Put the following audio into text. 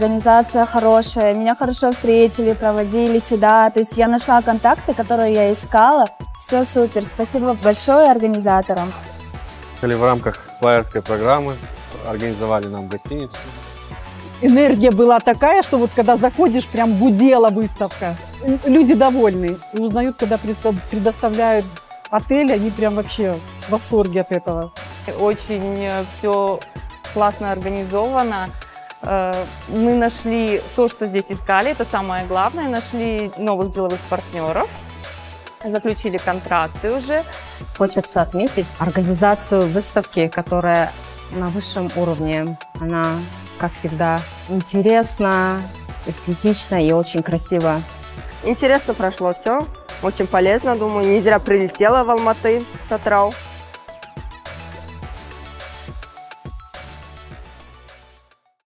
организация хорошая, меня хорошо встретили, проводили сюда. То есть я нашла контакты, которые я искала. Все супер. Спасибо большое организаторам. В рамках флайерской программы организовали нам гостиницу. Энергия была такая, что вот когда заходишь, прям гудела выставка. Люди довольны и узнают, когда предо- предоставляют отель, они прям вообще в восторге от этого. Очень все классно организовано. Э, Мы нашли то, что здесь искали, это самое главное. Нашли новых деловых партнеров, заключили контракты уже. Хочется отметить организацию выставки, которая на высшем уровне. Она, как всегда, интересна, эстетична и очень красиво. Интересно прошло все, очень полезно, думаю. Не зря прилетела в Алматы с Атрау.